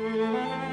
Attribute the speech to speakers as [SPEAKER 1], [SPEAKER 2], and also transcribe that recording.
[SPEAKER 1] Música